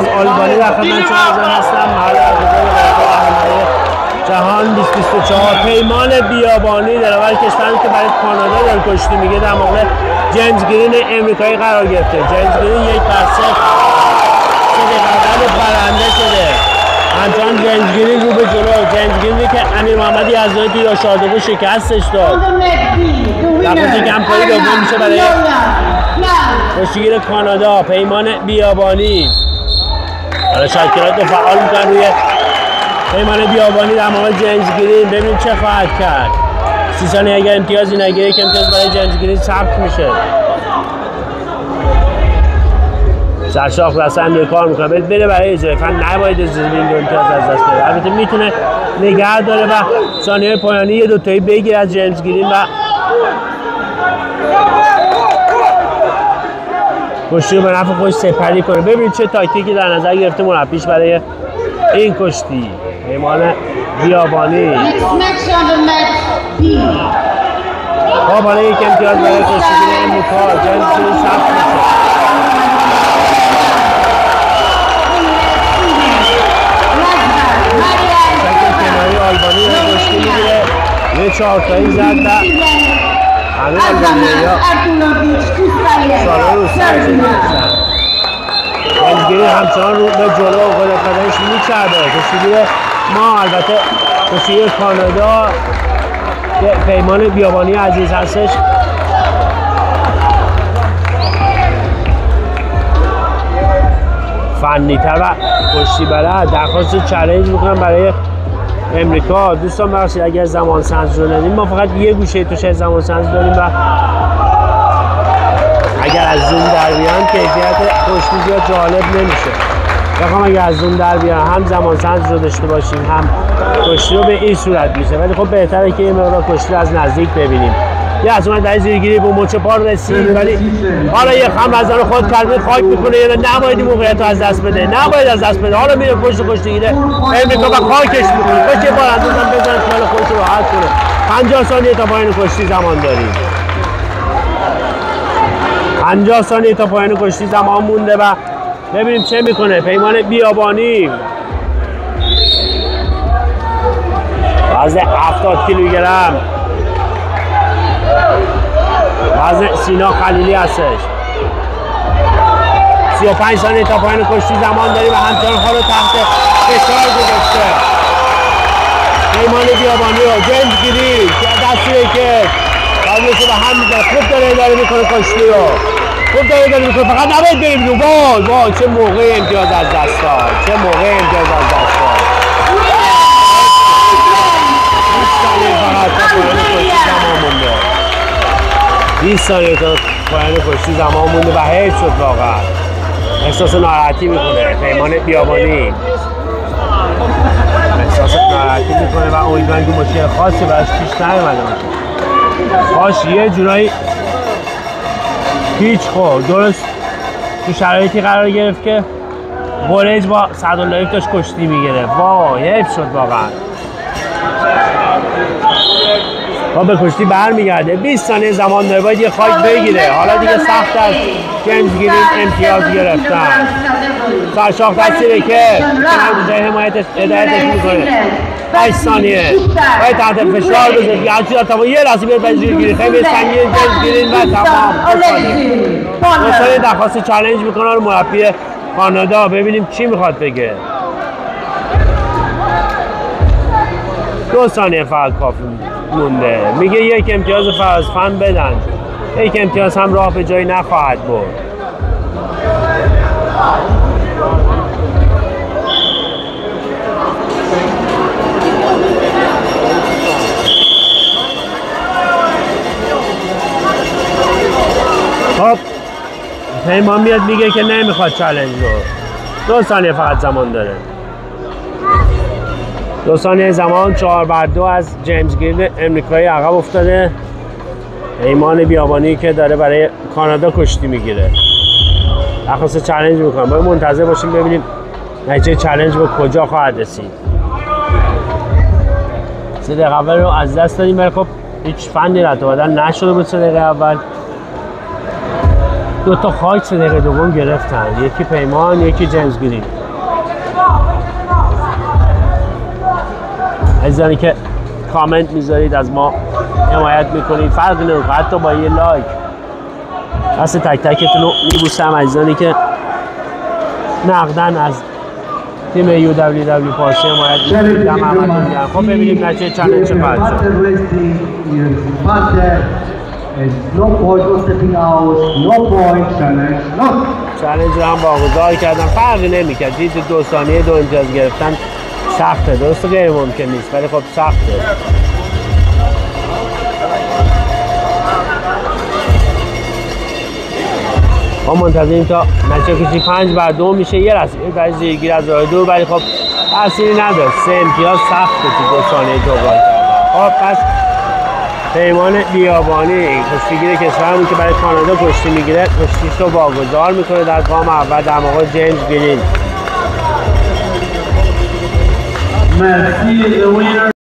از آلبانی در خدمت شما هستم محل برگزار جهان 2024 پیمان بیابانی در اول کشوری که برای کانادا داره کشتی میگه در مقابل جیمز گرین امریکایی قرار گرفته. جیمز گرین یک صفر برنده شده. همچنان جیمز گرین رو به جلو. جیمز گرینی که امیر محمدی از تو یا شادبو شکستش داد. لحظه که همکاری دوم میشه برای کشتیگیر کانادا پیمان بیابانی. حالا شکلات رو فعال می‌کنن روی پیمان بیابانی در مقابل جیمز گرین ببینیم چه خواهد کرد. سی اگر امتیازی نگیره یک امتیاز برای جیمز گرین ثبت میشه. سرشاخ دستن به کار می‌کنه. بره برای اجرای فن. نباید از دو امتیاز از دست بره البته می‌تونه نگه داره و ثانیه پایانی یه دوتایی بگیر از جیمز گرین و کشتی رو به نفع خودش سپری کنه. ببینید چه تاکتیکی در نظر گرفته مربیش برای این کشتی. ایمان بیابانی. خب حالا یک امتیاز برای امریکا جیمز گرین ثبت میشه آلبانی رو کشتی می‌گیره. یه زد و سرچه میشن جنگیری همچنان رو به جلو قدر قدرش میچرده کشتیگیر ما البته کشتیگیر کانادا پیمان بیابانی عزیز هستش فنیتر و کشتی بلد درخواست چلنج می‌کنم برای امریکا. دوستان بخشید اگر زمان سنج رو ندیم ما فقط یه گوشه توش زمان سنج داریم و اگر از زوم در بیان کیفیت زیاد جالب نمیشه. بخوام اگر از زوم در بیان هم زمان سنج رو داشته باشیم هم کشتی رو به این صورت میشه. ولی خب بهتره که یه مقدار کشتی رو از نزدیک ببینیم. یه از من در زیرگیری به مچ پا رسید. ولی حالا یه خم از خود کرده خاک می‌کنه. یا نباید موقعیت رو از دست بده. نباید از دست بده. حالا میره پشت کشتی گیره امریکا و خاکش می‌کنه. پشت یه بار اندازم بزن خیال خودش رو راحت کنه. 50 ثانیه تا پایین کشتی زمان داریم. 50 ثانیه تا پایین کشتی زمان مونده و ببینیم چه می‌کنه. پیمان بیابانی. وزن 70 کیلوگرم. وزن سینا خلیلی هستش. 35 ثانیه تا پایین کشتی زمان داریم و همچنان ها رو تحت فشار گذاشته. پیمان بیابانی رو جیمز گیری که دستیه که قابلش به هم می‌زنه خوب داره اداره می‌کنه کشتی رو. خوب داره اداره می‌کنه. فقط نباید بریم رو. وای وای چه موقع امتیاز از دست داد. چه موقع امتیاز از دست داد. 20 ثانیه فقط تا پایین کشتی 20 ثانیه تا پایان کشتی زمان مونده و حیف شد واقعا. احساس ناراحتی می‌کنه پیمان بیابانی. احساس ناراحتی می‌کنه و امیدوارم که مشکل خاصی براش پیش نیومده باشه. یه جورایی هیچ خور درست تو شرایطی قرار گرفت که برج با صداللهیف داشت کشتی می‌گیره وای حیف شد واقعا. تا به کشتی برمیگرده. 20 ثانیه زمان داره. باید یه خاک بگیره. حالا دیگه سخت از جیمز گیرین امتیاز گرفتن. سرشاخ دستی که جای حمایتش هدایتش می‌کنه. 8 ثانیه. باید تحت فشار بذاری هرچی در تمام. یه لحظه بیاد پذیر گیری. خیلی سنگین جیمز گیرین و تمام. دو ثانیه درخواست چالنج می‌کنه رو مربی کانادا. ببینیم چی می‌خواد بگه. دو ثانیه فقط کافی مونده. میگه یک امتیاز فن بدن. یک امتیاز هم راه به جایی نخواهد برد. خب پیمان میاد میگه که نمی‌خواد چالنج رو. دو ثانیه فقط زمان داره. دو ثانیه زمان چهار بر دو از جیمز گیرد امریکایی عقب افتاده. ایمان بیابانی که داره برای کانادا کشتی می‌گیره. درخواست چالنج می‌کنم. باید منتظر باشیم ببینیم نتیجه چالنج به کجا خواهد رسید. سه دقیقه اول رو از دست دادیم. ولی خب هیچ فنی رد بدن نشده بود سه دقیقه اول. دو تا خاک سه دقیقه دوم گرفتن. یکی پیمان یکی جیمز گرین عزیزانی که کامنت می‌ذارید از ما حمایت می‌کنید. فرق نمی‌کنه. حتی با یه like. دست تک تکتون رو میبوسم عزیزانی که نقدن از تیم UWW پارسی حمایت می‌کنید گرم. خب ببینیم نتیجه challenge چه خواهد. challenge رو هم واگذار کردن فرقی نمی‌کرد. دید دو ثانیه دو امتیاز گرفتن. سخته درسته غیر ممکن نیست ولی خب سخته. ما منتظریم تا نتیجه کشی پنج بر دو میشه. یه رسم یه در زیرگیر از راه دور ولی خب تأثیری نداره. سه امتیاز سخته تو دو ثانیه جبران کردن. خب پس پیمان بیابانی کشتیگیر کشورمون که برای کانادا کشتی می‌گیره کشتیش رو واگذار می‌کنه در گام اول در موقع جیمز گرین. ما في